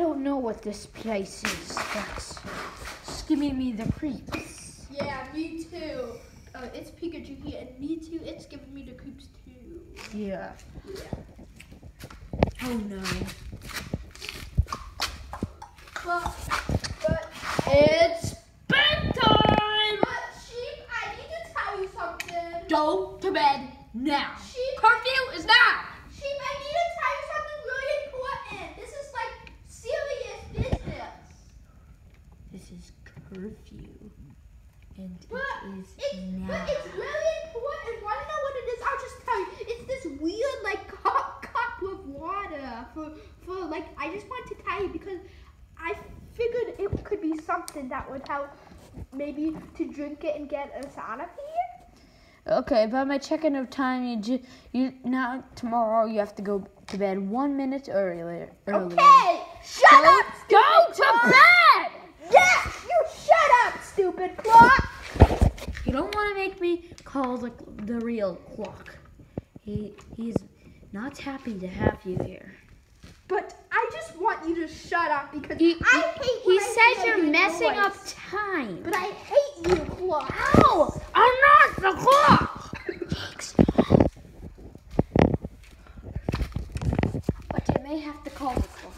don't know what this place is, but it's giving me the creeps. yeah, me too. Uh, it's Pikachu here, and me too. It's giving me the creeps too. Yeah. Yeah. Oh no. But, but, It's bedtime! but, sheep, I need to tell you something. Go to bed now. Sheep, Curfew is now. sheep, I need to tell you something really important. This is like serious business. This is curfew. And But it is it's, now. but it's really important. Want to know what it is? I'll just tell you. It's this weird like cup cup of water for for like. I just wanted to tell you because I figured it could be something that would help maybe to drink it and get us out of here. Okay, by my check-in of time, you ju- you now tomorrow you have to go to bed one minute earlier. earlier. Okay, shut Go, up, go to bed. Yes, you shut up, stupid clock. You don't want to make me call the the real clock. He he's not happy to have you here. But I just want you to shut up because He, I hate. he I says you're your messing up time. But I hate you, clock. Ow! I'm not the clock. But you may have to call the clock.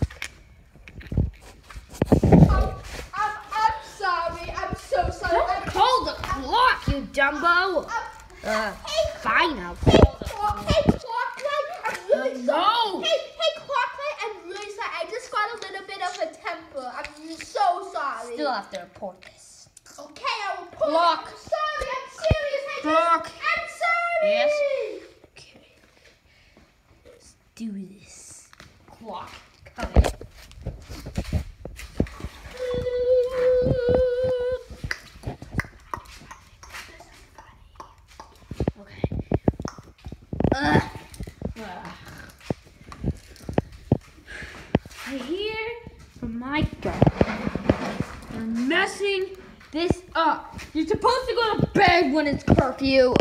Um, I'm, I'm sorry. I'm so sorry. Don't I'm, call the clock, you Dumbo. I'm, Uh, hey, fine, I'll Hey, call the clock. Hey, clocklight. I'm really No. sorry. Hey, hey, clocklight. I'm really sorry. I just got a little bit of a temper. I'm so sorry. Still have to report this. Okay, I will pull Clock. it. I'm sorry. I'm serious. I just, Clock. I'm sorry. Yes? Okay. Let's do this. Clock. Come in. Okay. Ugh. Ugh. I hear from my gut. You're messing this up. You're supposed to go to bed when it's curfew.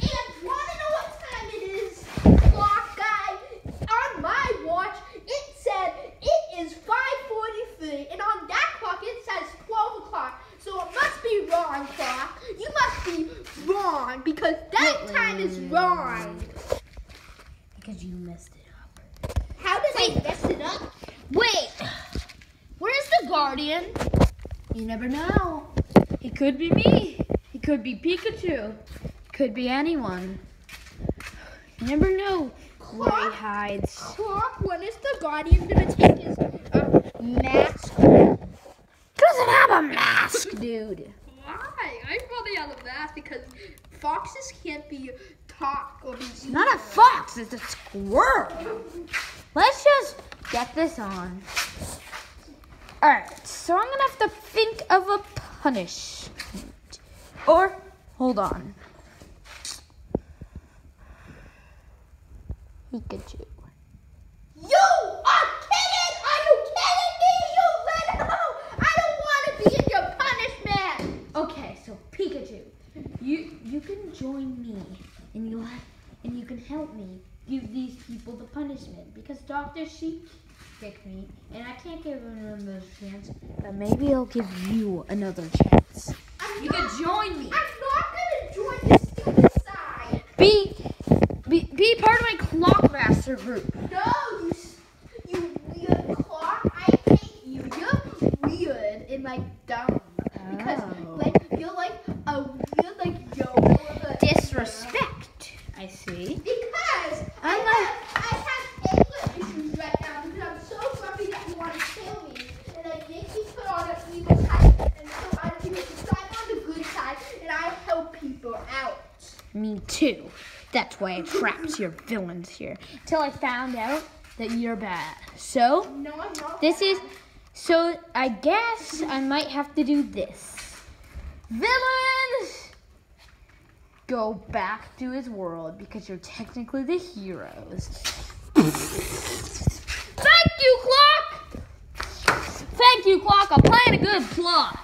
And wanna know what time it is, clock guy? On my watch, it said it is 5:43, and on that clock it says 12 o'clock. So it must be wrong, clock. You must be wrong because that Wait, time is wrong. Because you messed it up. How did I mess it up? Wait! Where's the guardian? You never know. It could be me. Could be Pikachu. Could be anyone. You never know where he hides. Clock, when is the guardian gonna take his uh, mask? Doesn't have a mask, dude. Why? I probably have a mask because foxes can't be talk or be Not a fox, it's a squirrel. Let's just get this on. Alright, so I'm gonna have to think of a punishment. Or, hold on. Pikachu. You are kidding! Are you kidding me? You out! I don't want to be in your punishment. Okay, so Pikachu, you you can join me, and you and you can help me give these people the punishment because Doctor Sheep picked me, and I can't give another chance. But maybe I'll give you another chance. You can join me. I'm not gonna join this stupid side. Be be be part of my Clockmaster group. No, you, you weird clock. I hate you. You're weird and like dumb because Oh. like you're like a weird like a Disrespect. I see. Because I I'm have, I have anger issues right now because I'm so grumpy that you want to kill me. And it makes me put on an evil side. And so I do it. So I'm on the good side and I help people out. That's why I trapped your villains here. Until I found out that you're bad. So No, I'm not. This bad. is so I guess I might have to do this. Villains go back to his world because you're technically the heroes. Thank you, Clock! Thank you, Clock. I'm playing a good plot.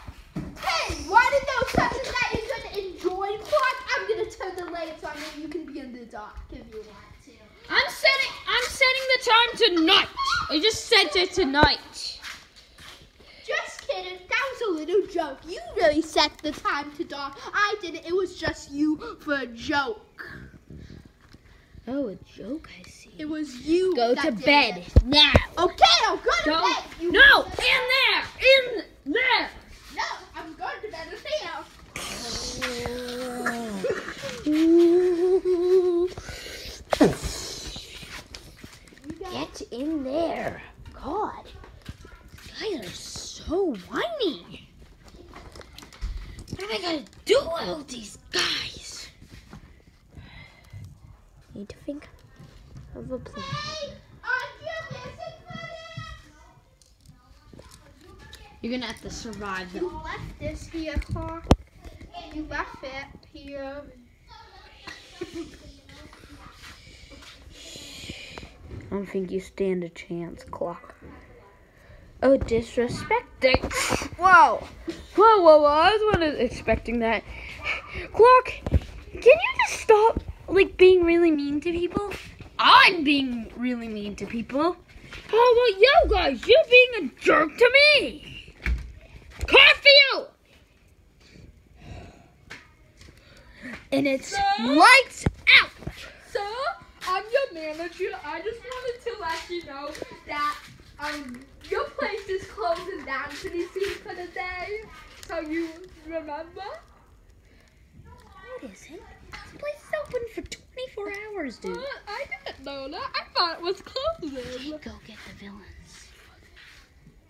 Hey, why did know something that you're gonna enjoy clock? I'm gonna turn the lights on and you can be in the dark if you want to. I'm setting I'm setting the time tonight. I just set it tonight. Just kidding. That was a little joke. You really set the time to dark. I didn't. It was just you for a joke. Oh, a joke, I see. It was you. Go to bed it. now. Okay, I'll go to Don't. bed. You No, in there, in there. No, I'm going to bed with you. You guys- Get in there. God, these guys are so whiny. What am I gonna do with all these guys? Need to think of a plan. You missing You're gonna have to survive You left this here, clock. You left it here. I don't think you stand a chance, clock. Oh, disrespecting. Whoa. Whoa, whoa, whoa. I was expecting that. Clock, can you just stop, like, being really mean to people? I'm being really mean to people. How about you guys? You're being a jerk to me. Curfew! And it's lights out. So, I'm your manager. I just wanted to let you know that um your place is closing down pretty soon for the day. So you remember? What is it? This place is open for 24 hours, dude. What? I didn't know that. I thought it was closing. Go get the villains.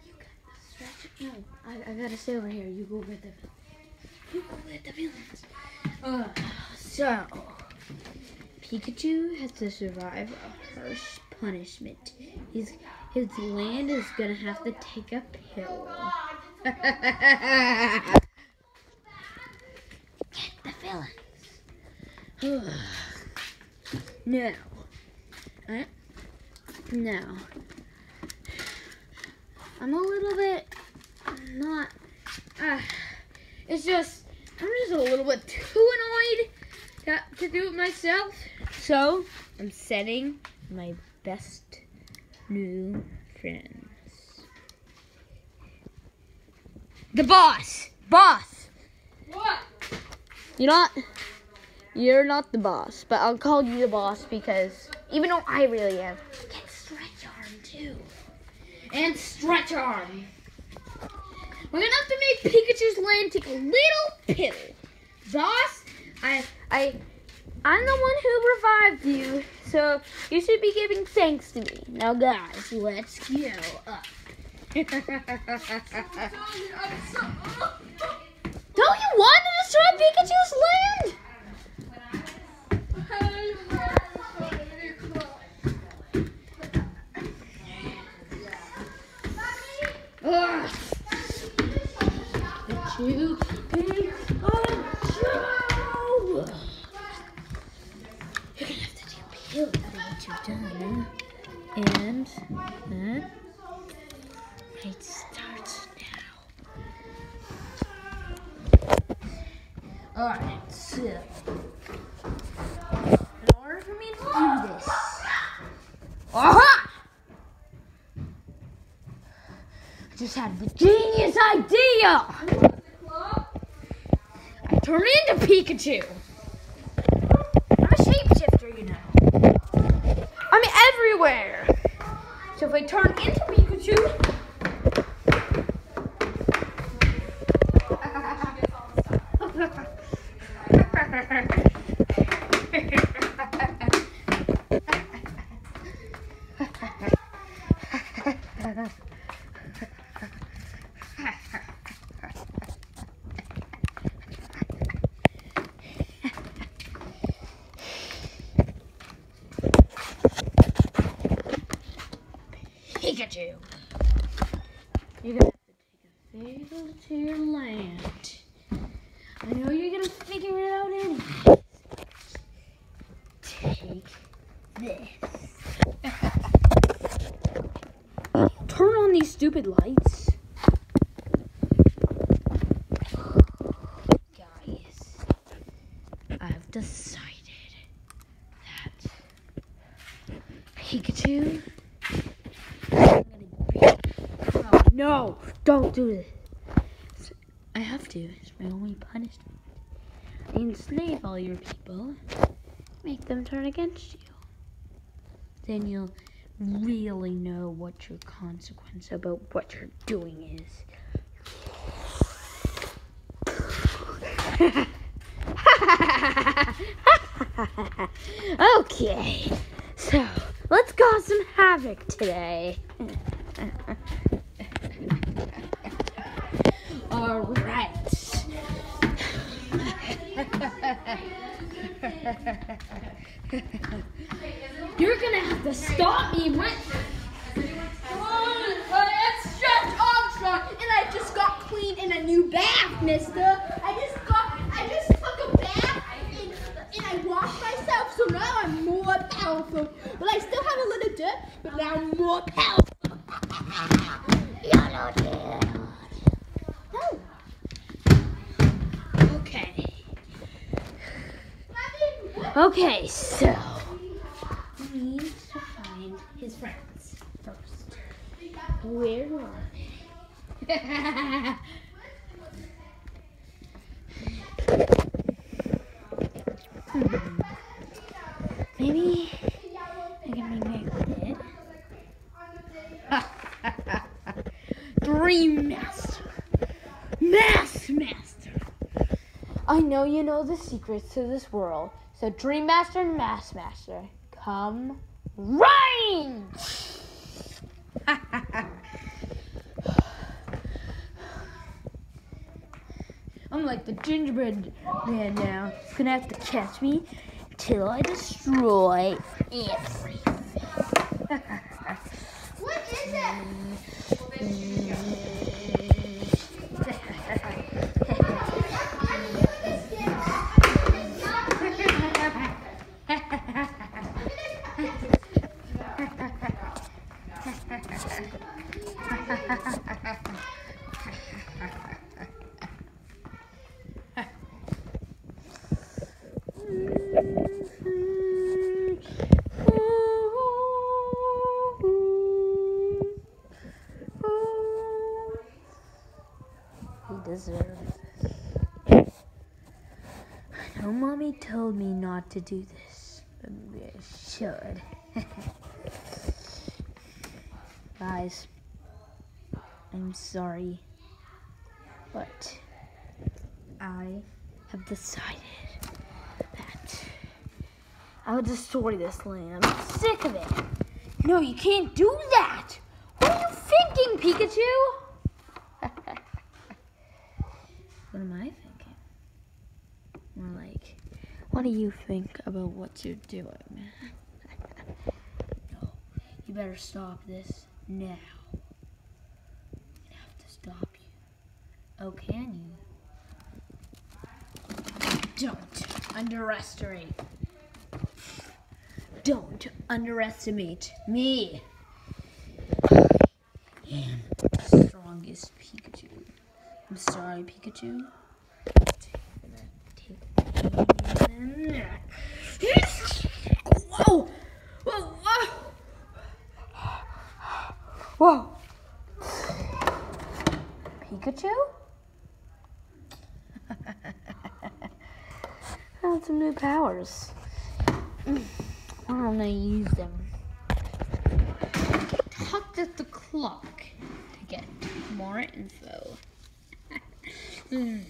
You got the stretch. No, I, I gotta stay over here. You go get the villains. You go get the villains. Uh, so, Pikachu has to survive a harsh punishment. He's, his land is gonna have to take a pill. get the villains. now, I, now, I'm a little bit not. Uh, it's just I'm just a little bit too annoyed to, to do it myself. So I'm setting my best new friends. The boss, boss. What? You're not. You're not the boss, but I'll call you the boss because even though I really am, get stretch arm too, and stretch arm. We're gonna have to make Pikachu's land take a little pill. Boss, I, I, I'm the one who revived you, so you should be giving thanks to me. Now, guys, let's go up. Don't you want to destroy Pikachu's land? Ugh. Two big of Joe. You're gonna have to do a pill for what you've done? And that fight starts now. Alright, so in order for me to do this. Aha! I just had the genius idea! Turn into Pikachu. I'm a shapeshifter, you know. I'm everywhere. So if I turn into Pikachu, do. You're gonna have to take a fiddle to your land. I know you're gonna figure it out in Take this. Turn on these stupid lights. Guys, I've decided that Pikachu no, don't do this. I have to. It's my only punishment. I enslave all your people, make them turn against you. Then you'll really know what your consequence about what you're doing is. okay, so let's cause some havoc today. All right. You're gonna have to stop me with. it's just Armstrong, and I just got clean in a new bath, mister. I just got, I just took a bath, and, and I washed myself, so now I'm more powerful. But I still have a little dirt, but now I'm more powerful. No. Okay. Okay, so we need to find his friends first. Where are they? Hmm. Maybe I can make it. Dream Master. Mass Master. I know you know the secrets to this world. So Dream Master and Mass Master, come rain! I'm like the gingerbread man now. He's gonna have to catch me till I destroy everything. What is it? He deserves this. I know mommy told me not to do this, maybe I should. Guys, I'm sorry, but I have decided that I'll destroy this land. I'm sick of it. No, you can't do that. What are you thinking, Pikachu? What am I thinking? More like, what do you think about what you're doing? no, you better stop this now. I have to stop you. Oh, can you? Don't underestimate. Don't underestimate me. Strongest Pikachu. I'm sorry, Pikachu. Whoa! Whoa! Whoa! Whoa! Pikachu? Have some new powers. Why don't I use them? Talk at the clock to get more info. Mm,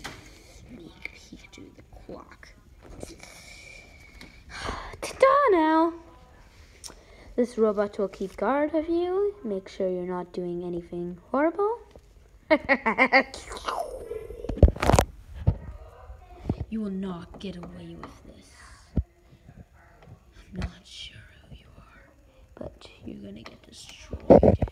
Make Pikachu the clock. Now! This robot will keep guard of you. Make sure you're not doing anything horrible. you will not get away with this. I'm not sure who you are, but you're gonna get destroyed.